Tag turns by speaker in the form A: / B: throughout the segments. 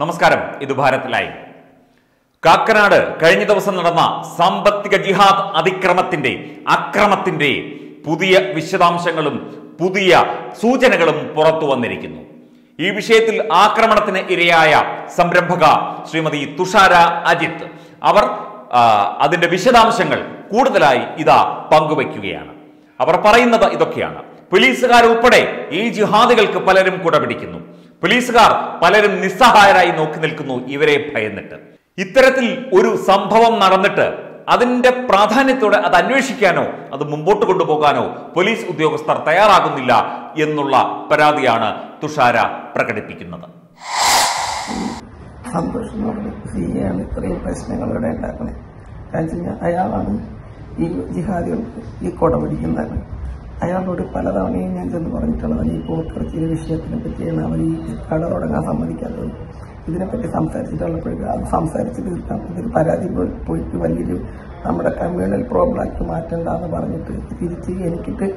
A: നമസ്കാരം. ഇത് ഭാരത് ലൈവ്. കാക്കനാട് കഴിഞ്ഞ ദിവസം നടന്ന സാമ്പത്തിക ജിഹാദ് അതിക്രമത്തിന്റെ അക്രമത്തിന്റെ പുതിയ വിശദാംശങ്ങളും പുതിയ സൂചനകളും പുറത്തു വന്നിരിക്കുന്നു. ഈ വിഷയത്തിൽ ആക്രമണത്തിന് ഇരയായ സംരംഭക ശ്രീമതി തുഷാര അജിത്ത് അവർ അതിന്റെ വിശദാംശങ്ങൾ കൂടുതലായി ഇതാ പങ്കുവയ്ക്കുകയാണ്. അവർ പറയുന്നത് ഇതൊക്കെയാണ്. പോലീസുകാരുൾപ്പെടെ ഈ ജിഹാദികൾക്ക് പലരും കുടപിടിക്കുന്നു. പോലീസുകാർ പലരും നിസ്സഹായരായി നോക്കി നിൽക്കുന്നു ഇവരെ ഭയന്നിട്ട്. ഇത്തരത്തിൽ ഒരു സംഭവം നടന്നിട്ട് അതിന്റെ പ്രാധാന്യത്തോടെ അത് അന്വേഷിക്കാനോ അത് മുമ്പോട്ട് കൊണ്ടുപോകാനോ പോലീസ് ഉദ്യോഗസ്ഥർ തയ്യാറാകുന്നില്ല എന്നുള്ള പരാതിയാണ് തുഷാര പ്രകടിപ്പിക്കുന്നത്.
B: സന്തോഷം ഇത്രയും പ്രശ്നങ്ങൾ ഇവിടെ കാരണം അയാളാണ് ഈ ജിഹാദികൾക്ക് ഈ കൊട പിടിക്കുന്നത് അയാളോട് പലതവണയും ഞാൻ ചെന്ന് പറഞ്ഞിട്ടുള്ളതാണ് ഈ പോത്തിറച്ചിയുടെ വിഷയത്തിനെ പറ്റിയാണ് അവർ ഈ കട തുടങ്ങാൻ സമ്മതിക്കാത്തത്. ഇതിനെപ്പറ്റി സംസാരിച്ചിട്ടുള്ളപ്പോഴേക്കും അത് സംസാരിച്ച് തീർക്കാം ഇതൊരു പരാതി പോയിട്ട് വലിയൊരു നമ്മുടെ കമ്മ്യൂണൽ പ്രോബ്ലം ആക്കി മാറ്റണ്ടെന്ന് പറഞ്ഞിട്ട് തിരിച്ച് എനിക്കിട്ട്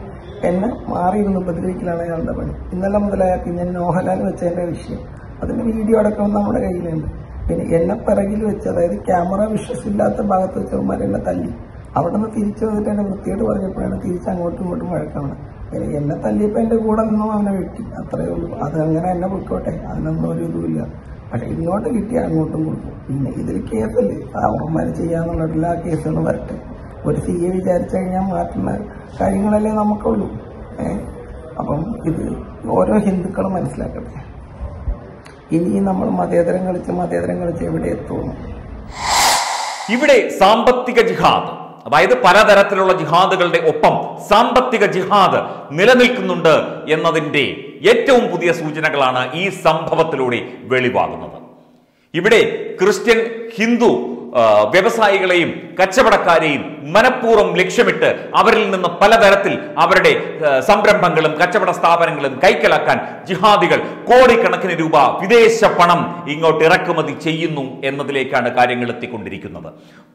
B: എന്നെ മാറിയിരുന്ന് ഉപദ്രവിക്കലാണ് അയാളുടെ പണി. ഇന്നലെ മുതലായ പിന്നെ മോഹൻലാൽ വെച്ചതിന്റെ വിഷയം. അതിന്റെ വീഡിയോ അടക്കം നമ്മുടെ കയ്യിലുണ്ട്. പിന്നെ എന്നെ പിറകിൽ വെച്ച് അതായത് ക്യാമറ വിശ്വസില്ലാത്ത ഭാഗത്ത് വെച്ചവന്മാരെന്നെ തല്ലി. അവിടെ നിന്ന് തിരിച്ചു വന്നിട്ട് എന്നെ വൃത്തിയോട് പറഞ്ഞപ്പോഴാണ് തിരിച്ച് അങ്ങോട്ടും ഇങ്ങോട്ടും വഴക്കാണ് എന്നെ തല്ലിയപ്പോൾ എന്റെ കൂടെ നിന്നും അവനെ വെട്ടി. അത്രയേ ഉള്ളൂ. അത് അങ്ങനെ എന്നെ പൊയ്ക്കോട്ടെ അതിനൊന്നും ഒരു ഇതുമില്ല. പക്ഷെ ഇങ്ങോട്ട് കിട്ടിയാൽ അങ്ങോട്ടും കൊടുക്കും പിന്നെ ഇതിൽ കേസല്ലേ? അവന്മാർ ചെയ്യാന്നുള്ള എല്ലാ കേസുകളും വരട്ടെ. ഒരു സി എ വിചാരിച്ചു കഴിഞ്ഞാൽ മാറ്റുന്ന കാര്യങ്ങളല്ലേ നമുക്കുള്ളൂ. ഏഹ് അപ്പം ഇത് ഓരോ ഹിന്ദുക്കളും മനസ്സിലാക്കട്ടെ. ഇനി നമ്മൾ മതേതരം കളിച്ച് മതേതരം കളിച്ച് എവിടെ എത്തുന്നു?
A: ഇവിടെ സാമ്പത്തിക ജിഹാദ്. അതായത് പലതരത്തിലുള്ള ജിഹാദുകളുടെ ഒപ്പം സാമ്പത്തിക ജിഹാദ് നിലനിൽക്കുന്നുണ്ട് എന്നതിന്റെ ഏറ്റവും പുതിയ സൂചനകളാണ് ഈ സംഭവത്തിലൂടെ വെളിവാകുന്നത്. ഇവിടെ ക്രിസ്ത്യൻ ഹിന്ദു വ്യവസായികളെയും കച്ചവടക്കാരെയും മനഃപൂർവം ലക്ഷ്യമിട്ട് അവരിൽ നിന്ന് പലതരത്തിൽ അവരുടെ സംരംഭങ്ങളും കച്ചവട സ്ഥാപനങ്ങളും കൈക്കലാക്കാൻ ജിഹാദികൾ കോടിക്കണക്കിന് രൂപ വിദേശ പണം ഇങ്ങോട്ട് ഇറക്കുമതി ചെയ്യുന്നു എന്നതിലേക്കാണ് കാര്യങ്ങൾ എത്തിക്കൊണ്ടിരിക്കുന്നത്.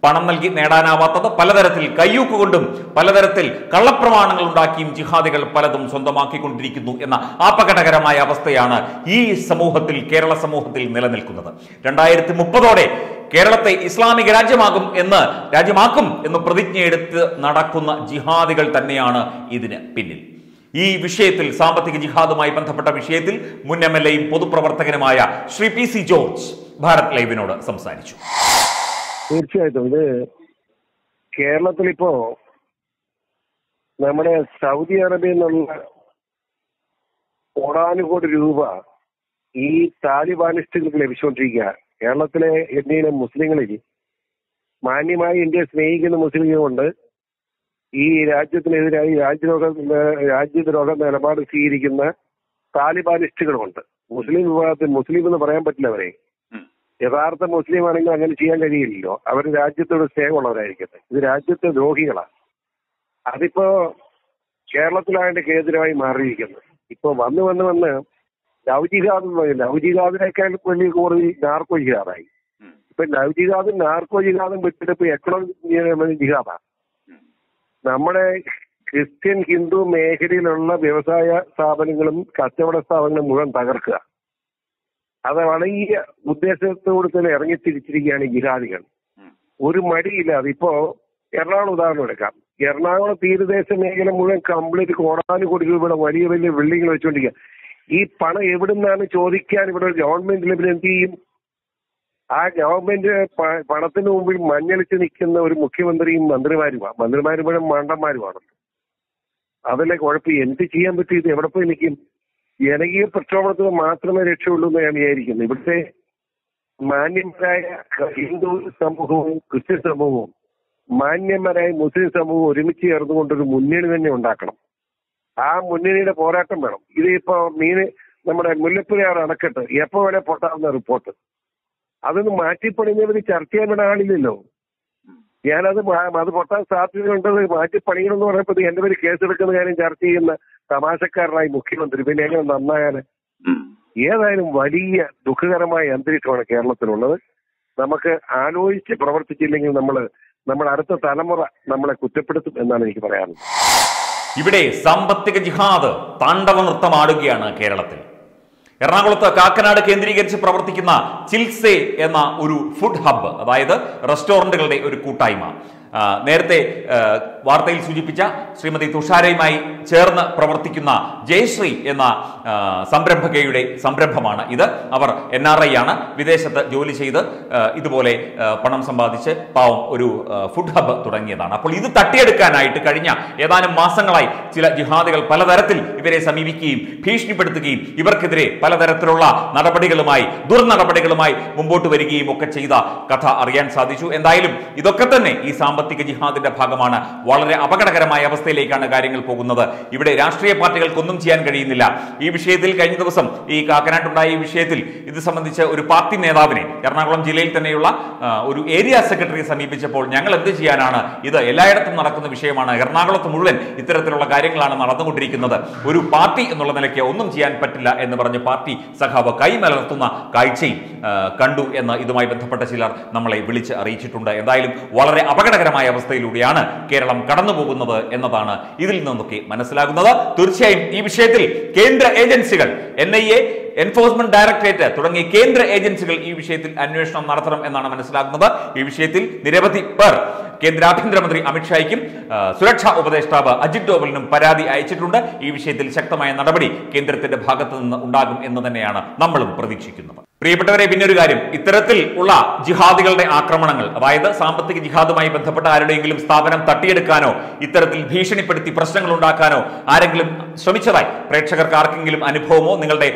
A: പണം നൽകി നേടാനാവാത്തത് പലതരത്തിൽ കയ്യൂക്കുകൊണ്ടും പലതരത്തിൽ കള്ളപ്രമാണങ്ങൾ ഉണ്ടാക്കിയും ജിഹാദികൾ പലതും സ്വന്തമാക്കിക്കൊണ്ടിരിക്കുന്നു എന്ന അപകടകരമായ അവസ്ഥയാണ് ഈ സമൂഹത്തിൽ കേരള സമൂഹത്തിൽ നിലനിൽക്കുന്നത്. രണ്ടായിരത്തി മുപ്പതോടെ കേരളത്തെ ഇസ്ലാമിക രാജ്യമാകും എന്ന് രാജ്യമാക്കും എന്ന് പ്രതിജ്ഞയെടുത്ത് നടക്കുന്ന ജിഹാദികൾ തന്നെയാണ് ഇതിന് പിന്നിൽ. ഈ വിഷയത്തിൽ സാമ്പത്തിക ജിഹാദുമായി ബന്ധപ്പെട്ട വിഷയത്തിൽ മുൻ എം എൽ എയും പൊതുപ്രവർത്തകനുമായ ശ്രീ പി സി ജോർജ് ഭാരത് ലൈവിനോട് സംസാരിച്ചു.
C: തീർച്ചയായിട്ടും. ഇത് കേരളത്തിൽ ഇപ്പോ നമ്മുടെ സൗദി അറേബ്യയിൽ നിന്നുള്ള കോടാനുകോടി രൂപ ഈ താലിബാനിസ്റ്റുകൾക്ക് ലഭിച്ചുകൊണ്ടിരിക്കുക കേരളത്തിലെ ഇന്ത്യയിലെ മുസ്ലിങ്ങളിൽ മാന്യമായി ഇന്ത്യയെ സ്നേഹിക്കുന്ന മുസ്ലിങ്ങളുണ്ട് ഈ രാജ്യത്തിനെതിരായി രാജ്യദ്രോഹ രാജ്യദ്രോഹ നിലപാട് സ്വീകരിക്കുന്ന താലിബാനിസ്റ്റുകളുമുണ്ട്. മുസ്ലിം വിഭാഗത്തിൽ മുസ്ലിം എന്ന് പറയാൻ പറ്റില്ല അവരെ. യഥാർത്ഥ മുസ്ലിം ആണെങ്കിൽ അങ്ങനെ ചെയ്യാൻ കഴിയില്ലല്ലോ. അവർ രാജ്യത്തോട് സ്നേഹമുള്ളവരായിരിക്കട്ടെ. ഇത് രാജ്യത്തെ ദ്രോഹികളാണ് അതിപ്പോ കേരളത്തിലായിട്ട് കേന്ദ്രമായി മാറിയിരിക്കുന്നത് ഇപ്പൊ വന്ന് വന്ന് വന്ന് ലവ് ജിഹാദ് ലവ് ജിഹാദിനേക്കാൾ വലിയ കോടതി നാർക്കോ ജിഹാദായി ഇപ്പൊ ലവ് ജിഹാദും നാർക്കോ ജിഹാദും വിട്ടിട്ട് ഇപ്പൊ എക്കണോമിക് ജിഹാദാണ് നമ്മുടെ ക്രിസ്ത്യൻ ഹിന്ദു മേഖലയിലുള്ള വ്യവസായ സ്ഥാപനങ്ങളും കച്ചവട സ്ഥാപനങ്ങളും മുഴുവൻ തകർക്കുക. അത് വലിയ ഉദ്ദേശത്തോട് തന്നെ ഇറങ്ങി തിരിച്ചിരിക്കുകയാണ് ഈ ജിഹാദികൾ. ഒരു മടിയില്ലാതെ ഇപ്പോ എറണാകുളം ഉദാഹരണം എടുക്കാം. എറണാകുളം തീരദേശ മേഖല മുഴുവൻ കംപ്ലീറ്റ് കോടാനുകോടി രൂപയുടെ വലിയ വലിയ ബിൽഡിങ്ങൾ വെച്ചുകൊണ്ടിരിക്കുക ഈ പണം എവിടുന്നാണ് ചോദിക്കാൻ ഇവിടെ ഗവൺമെന്റ് ലെവൽ എന്ത് ചെയ്യും? ആ ഗവൺമെന്റ് പണത്തിന് മുമ്പിൽ മഞ്ഞളിച്ച് നിൽക്കുന്ന ഒരു മുഖ്യമന്ത്രിയും മന്ത്രിമാരുമാണ് മന്ത്രിമാരും മുഴുവൻ മണ്ടന്മാരുമാണല്ലോ. അതല്ലേ കുഴപ്പം? എന്ത് ചെയ്യാൻ പറ്റും ഇത്? എവിടെ പോയി നിൽക്കും? ജനകീയ പ്രക്ഷോഭത്തിന് മാത്രമേ രക്ഷയുള്ളൂ എന്ന് ഞാൻ വിചാരിക്കുന്നു. ഇവിടുത്തെ മാന്യന്മാരായ ഹിന്ദു സമൂഹവും ക്രിസ്ത്യൻ സമൂഹവും മാന്യന്മാരായ മുസ്ലിം സമൂഹവും ഒരുമിച്ച് ചേർന്നുകൊണ്ടൊരു മുന്നണി തന്നെ ഉണ്ടാക്കണം. ആ മുന്നണിയുടെ പോരാട്ടം വേണം. ഇത് ഇപ്പോ മീന് നമ്മുടെ മുല്ലപ്പെരിയാർ അണക്കെട്ട് എപ്പോ വരെ പൊട്ടാവുന്ന റിപ്പോർട്ട്? അതൊന്ന് മാറ്റിപ്പണിഞ്ഞവർ ചർച്ച ചെയ്യാൻ ആളില്ലല്ലോ. ഞാനത് അത് പൊട്ടാൻ സാധ്യതയുണ്ടത് മാറ്റി പണിയണമെന്ന് പറഞ്ഞപ്പോൾ എന്റെ പേര് കേസെടുക്കുന്ന കാര്യം ചർച്ച ചെയ്യുന്ന തമാശക്കാരനായി മുഖ്യമന്ത്രി. പിന്നെ എങ്ങനെ നന്നായാൽ? ഏതായാലും വലിയ ദുഃഖകരമായ അന്തരീക്ഷമാണ് കേരളത്തിലുള്ളത്. നമുക്ക് ആലോചിച്ച് പ്രവർത്തിച്ചില്ലെങ്കിൽ നമ്മൾ നമ്മുടെ അടുത്ത തലമുറ നമ്മളെ കുറ്റപ്പെടുത്തും എന്നാണ് എനിക്ക് പറയാനുള്ളത്.
A: ഇവിടെ സാമ്പത്തിക ജിഹാദ് താണ്ഡവ നൃത്തമാടുകയാണ് കേരളത്തിൽ. എറണാകുളത്ത് കാക്കനാട് കേന്ദ്രീകരിച്ച് പ്രവർത്തിക്കുന്ന ചിൽസെ എന്ന ഒരു ഫുഡ് ഹബ്ബ് അതായത് റെസ്റ്റോറന്റുകളുടെ ഒരു കൂട്ടായ്മ. നേരത്തെ വാർത്തയിൽ സൂചിപ്പിച്ച ശ്രീമതി തുഷാരയുമായി ചേർന്ന് പ്രവർത്തിക്കുന്ന ജയശ്രീ എന്ന സംരംഭകയുടെ സംരംഭമാണ് ഇത്. അവർ എൻ ആർ ഐ ആണ്. വിദേശത്ത് ജോലി ചെയ്ത് ഇതുപോലെ പണം സമ്പാദിച്ച് പാവം ഒരു ഫുഡ് ഹബ്ബ് തുടങ്ങിയതാണ്. അപ്പോൾ ഇത് തട്ടിയെടുക്കാനായിട്ട് കഴിഞ്ഞ ഏതാനും മാസങ്ങളായി ചില ജിഹാദികൾ പലതരത്തിൽ ഇവരെ സമീപിക്കുകയും ഭീഷണിപ്പെടുത്തുകയും ഇവർക്കെതിരെ പലതരത്തിലുള്ള നടപടികളുമായി ദുർനടപടികളുമായി മുമ്പോട്ട് വരികയും ഒക്കെ ചെയ്ത കഥ അറിയാൻ സാധിച്ചു. എന്തായാലും ഇതൊക്കെ തന്നെ ഈ സാമ്പത്തിക ജിഹാദിന്റെ ഭാഗമാണ്. വളരെ അപകടകരമായ അവസ്ഥയിലേക്കാണ് കാര്യങ്ങൾ പോകുന്നത്. ഇവിടെ രാഷ്ട്രീയ പാർട്ടികൾക്കൊന്നും ചെയ്യാൻ കഴിയുന്നില്ല. ഈ വിഷയത്തിൽ കഴിഞ്ഞ ദിവസം ഈ കാക്കനാട്ടുണ്ടായ ഈ വിഷയത്തിൽ ഇത് സംബന്ധിച്ച് ഒരു പാർട്ടി നേതാവിനെ എറണാകുളം ജില്ലയിൽ തന്നെയുള്ള ഒരു ഏരിയ സെക്രട്ടറിയെ സമീപിച്ചപ്പോൾ ഞങ്ങൾ എന്ത് ചെയ്യാനാണ്? ഇത് എല്ലായിടത്തും നടക്കുന്ന വിഷയമാണ്. എറണാകുളത്ത് മുഴുവൻ ഇത്തരത്തിലുള്ള കാര്യങ്ങളാണ് നടന്നുകൊണ്ടിരിക്കുന്നത്. ഒരു പാർട്ടി എന്നുള്ള നിലയ്ക്ക് ഒന്നും ചെയ്യാൻ പറ്റില്ല എന്ന് പറഞ്ഞ് പാർട്ടി സഖാവ് കൈമലർത്തുന്ന കാഴ്ചയും കണ്ടു എന്ന് ഇതുമായി ബന്ധപ്പെട്ട ചിലർ നമ്മളെ വിളിച്ച് അറിയിച്ചിട്ടുണ്ട്. എന്തായാലും വളരെ അപകടകരമായ അവസ്ഥയിലൂടെയാണ് കേരളം കടന്നുപോകുന്നത് എന്നതാണ് ഇതിൽ നിന്നൊക്കെ മനസ്സിലാകുന്നത്. തീർച്ചയായും ഈ വിഷയത്തിൽ കേന്ദ്ര ഏജൻസികൾ എൻ എൻഫോഴ്സ്മെന്റ് ഡയറക്ടറേറ്റ് തുടങ്ങിയ കേന്ദ്ര ഏജൻസികൾ ഈ വിഷയത്തിൽ അന്വേഷണം നടത്തണം എന്നാണ് മനസ്സിലാക്കുന്നത് ഈ വിഷയത്തിൽ നിരവധി പേർ കേന്ദ്ര ആഭ്യന്തരമന്ത്രി അമിത്ഷായ്ക്കും സുരക്ഷാ ഉപദേഷ്ടാവ് അജിത് ഡോവലിനും പരാതി അയച്ചിട്ടുണ്ട്. ഈ വിഷയത്തിൽ ശക്തമായ നടപടി കേന്ദ്രത്തിന്റെ ഭാഗത്തു നിന്ന് ഉണ്ടാകും എന്ന് തന്നെയാണ് നമ്മളും പ്രതീക്ഷിക്കുന്നത്. പ്രിയപ്പെട്ടവരെ പിന്നെ ഒരു കാര്യം. ഇത്തരത്തിൽ ഉള്ള ജിഹാദികളുടെ ആക്രമണങ്ങൾ അതായത് സാമ്പത്തിക ജിഹാദുമായി ബന്ധപ്പെട്ട ആരുടെയെങ്കിലും സ്ഥാപനം തട്ടിയെടുക്കാനോ ഇത്തരത്തിൽ ഭീഷണിപ്പെടുത്തി പ്രശ്നങ്ങൾ ഉണ്ടാക്കാനോ ആരെങ്കിലും ശ്രമിച്ചതായി പ്രേക്ഷകർക്ക് ആർക്കെങ്കിലും അനുഭവമോ? നിങ്ങളുടെ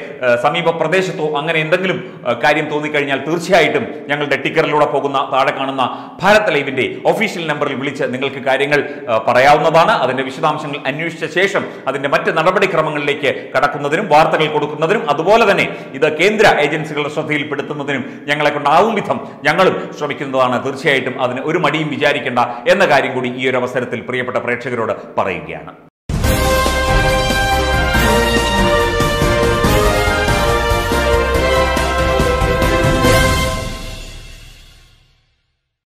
A: സമീപ പ്രദേശത്തോ അങ്ങനെ എന്തെങ്കിലും കാര്യം തോന്നിക്കഴിഞ്ഞാൽ തീർച്ചയായിട്ടും ഞങ്ങളുടെ ടിക്കറിലൂടെ പോകുന്ന താഴെ കാണുന്ന ഭാരത് ലൈവിന്റെ ഒഫീഷ്യൽ നമ്പറിൽ വിളിച്ച് നിങ്ങൾക്ക് കാര്യങ്ങൾ പറയാവുന്നതാണ്. അതിന്റെ വിശദാംശങ്ങൾ അന്വേഷിച്ച ശേഷം അതിന്റെ മറ്റ് നടപടിക്രമങ്ങളിലേക്ക് കടക്കുന്നതിനും വാർത്തകൾ കൊടുക്കുന്നതിനും അതുപോലെ തന്നെ ഇത് കേന്ദ്ര ഏജൻസികളുടെ ശ്രദ്ധയിൽപ്പെടുത്തുന്നതിനും ഞങ്ങളെ കൊണ്ടാവും വിധം ഞങ്ങളും ശ്രമിക്കുന്നതാണ്. തീർച്ചയായിട്ടും അതിന് ഒരു മടിയും വിചാരിക്കേണ്ട എന്ന കാര്യം കൂടി ഈ ഒരു അവസരത്തിൽ പ്രിയപ്പെട്ട പ്രേക്ഷകരോട് പറയുകയാണ്.